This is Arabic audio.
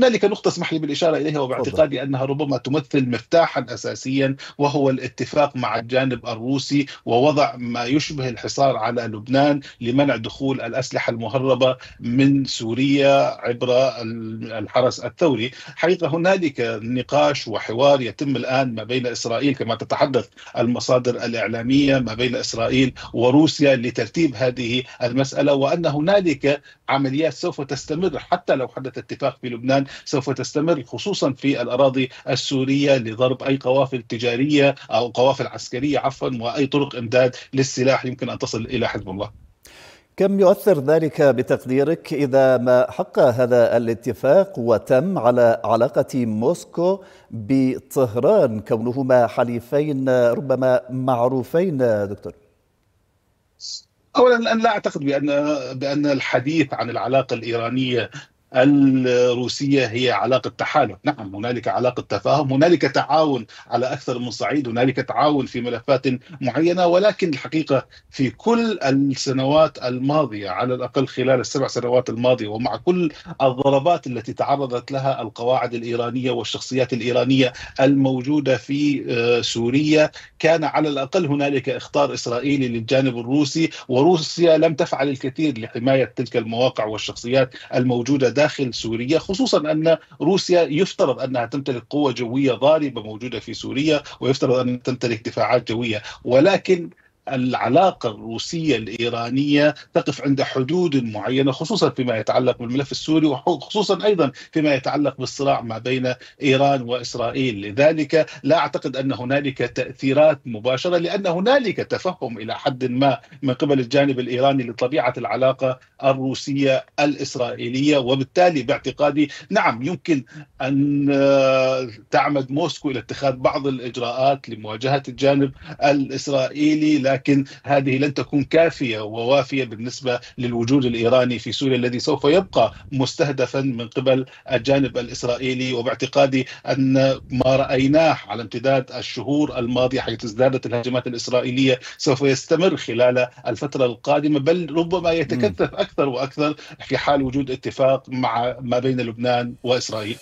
هنالك نقطة اسمح لي بالإشارة إليها وباعتقادي أنها ربما تمثل مفتاحا أساسيا وهو الاتفاق مع الجانب الروسي ووضع ما يشبه الحصار على لبنان لمنع دخول الأسلحة المهربة من سوريا عبر الحرس الثوري. حقيقة هنالك نقاش وحوار يتم الآن ما بين إسرائيل كما تتحدث المصادر الإعلامية ما بين إسرائيل وروسيا لترتيب هذه المسألة وأن هنالك عمليات سوف تستمر حتى لو حدث اتفاق في لبنان سوف تستمر خصوصا في الأراضي السورية لضرب أي قوافل تجارية أو قوافل عسكرية عفوا وأي طرق إمداد للسلاح يمكن أن تصل إلى حزب الله. كم يؤثر ذلك بتقديرك إذا ما حق هذا الاتفاق وتم على علاقة موسكو بطهران كونهما حليفين ربما معروفين دكتور؟ اولا لا أعتقد بأن بأن الحديث عن العلاقة الإيرانية الروسية هي علاقة تحالف. نعم هنالك علاقة تفاهم هنالك تعاون على أكثر من صعيد هنالك تعاون في ملفات معينة ولكن الحقيقة في كل السنوات الماضية على الأقل خلال السبع سنوات الماضية ومع كل الضربات التي تعرضت لها القواعد الإيرانية والشخصيات الإيرانية الموجودة في آه، سوريا كان على الأقل هنالك إخطار إسرائيلي للجانب الروسي وروسيا لم تفعل الكثير لحماية تلك المواقع والشخصيات الموجودة داخل سوريا خصوصا أن روسيا يفترض أنها تمتلك قوة جوية ضاربة موجودة في سوريا ويفترض ان تمتلك دفاعات جوية. ولكن العلاقة الروسية الإيرانية تقف عند حدود معينة خصوصا فيما يتعلق بالملف السوري وخصوصا أيضا فيما يتعلق بالصراع ما بين إيران وإسرائيل، لذلك لا أعتقد أن هنالك تأثيرات مباشرة لأن هنالك تفهم إلى حد ما من قبل الجانب الإيراني لطبيعة العلاقة الروسية الإسرائيلية. وبالتالي باعتقادي نعم يمكن أن تعمد موسكو إلى اتخاذ بعض الإجراءات لمواجهة الجانب الإسرائيلي. لكن هذه لن تكون كافية ووافية بالنسبة للوجود الإيراني في سوريا الذي سوف يبقى مستهدفا من قبل الجانب الإسرائيلي وباعتقادي أن ما رأيناه على امتداد الشهور الماضية حيث ازدادت الهجمات الإسرائيلية سوف يستمر خلال الفترة القادمة بل ربما يتكثف أكثر وأكثر في حال وجود اتفاق مع ما بين لبنان وإسرائيل.